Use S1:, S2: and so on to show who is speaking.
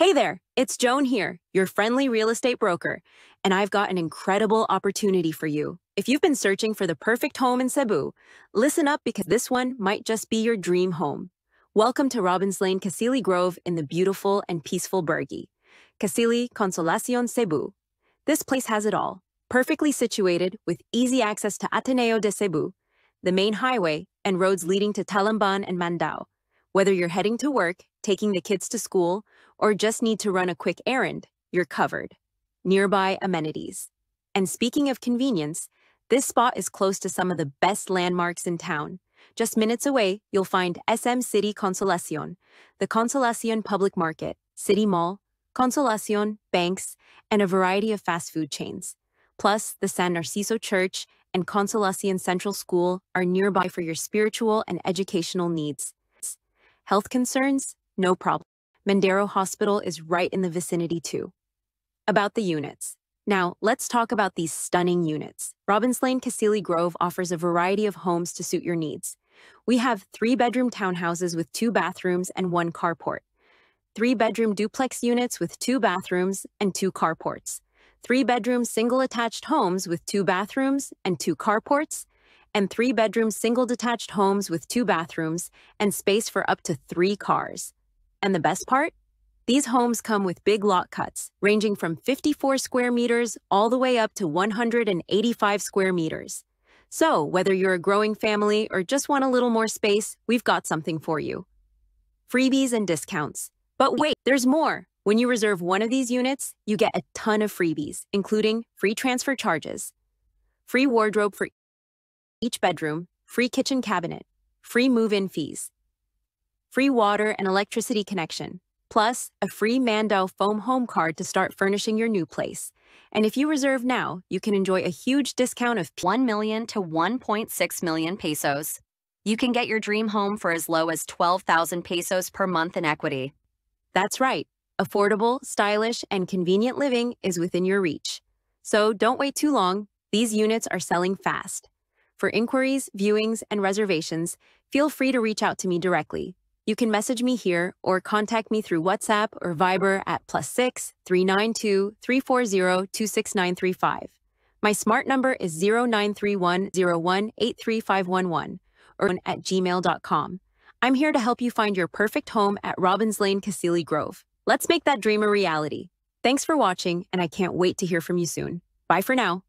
S1: Hey there, it's Joan here, your friendly real estate broker, and I've got an incredible opportunity for you. If you've been searching for the perfect home in Cebu, listen up because this one might just be your dream home. Welcome to Robinslane Casili Grove in the beautiful and peaceful Burgi. Casili Consolacion Cebu. This place has it all, perfectly situated with easy access to Ateneo de Cebu, the main highway, and roads leading to Talamban and Mandaue. Whether you're heading to work, taking the kids to school, or just need to run a quick errand, you're covered. Nearby amenities. And speaking of convenience, this spot is close to some of the best landmarks in town. Just minutes away, you'll find SM City Consolacion, the Consolacion Public Market, City Mall, Consolacion, banks, and a variety of fast food chains. Plus, the San Narciso Church and Consolacion Central School are nearby for your spiritual and educational needs. Health concerns? No problem. Mandero Hospital is right in the vicinity too. About the units. Now, let's talk about these stunning units. Robinslane Casili Grove offers a variety of homes to suit your needs. We have three bedroom townhouses with two bathrooms and one carport, three bedroom duplex units with two bathrooms and two carports, three bedroom single attached homes with two bathrooms and two carports, and three bedroom single detached homes with two bathrooms and space for up to three cars. And the best part? These homes come with big lot cuts, ranging from 54 square meters all the way up to 185 square meters. So, whether you're a growing family or just want a little more space, we've got something for you. Freebies and discounts. But wait, there's more. When you reserve one of these units, you get a ton of freebies, including free transfer charges, free wardrobe for each bedroom, free kitchen cabinet, free move in fees, free water and electricity connection, plus a free Mandaue foam home card to start furnishing your new place. And if you reserve now, you can enjoy a huge discount of
S2: 1 million to 1.6 million pesos. You can get your dream home for as low as 12,000 pesos per month in equity.
S1: That's right. Affordable, stylish, and convenient living is within your reach. So don't wait too long. These units are selling fast. For inquiries, viewings, and reservations, feel free to reach out to me directly you can message me here or contact me through WhatsApp or Viber at plus six three nine two three four zero two six nine three five. My smart number is 093101 or at gmail.com. I'm here to help you find your perfect home at Robinslane Casili Grove. Let's make that dream a reality. Thanks for watching, and I can't wait to hear from you soon. Bye for now.